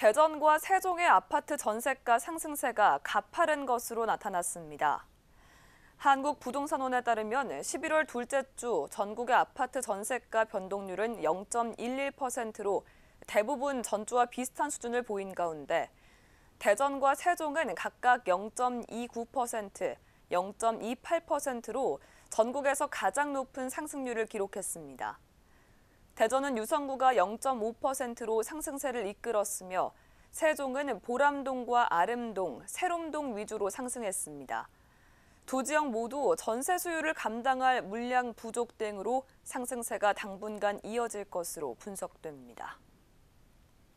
대전과 세종의 아파트 전세가 상승세가 가파른 것으로 나타났습니다. 한국부동산원에 따르면 11월 둘째 주 전국의 아파트 전세가 변동률은 0.11%로 대부분 전주와 비슷한 수준을 보인 가운데 대전과 세종은 각각 0.29%, 0.28%로 전국에서 가장 높은 상승률을 기록했습니다. 대전은 유성구가 0.5%로 상승세를 이끌었으며 세종은 보람동과 아름동, 세롬동 위주로 상승했습니다. 두 지역 모두 전세 수요를 감당할 물량 부족 등으로 상승세가 당분간 이어질 것으로 분석됩니다.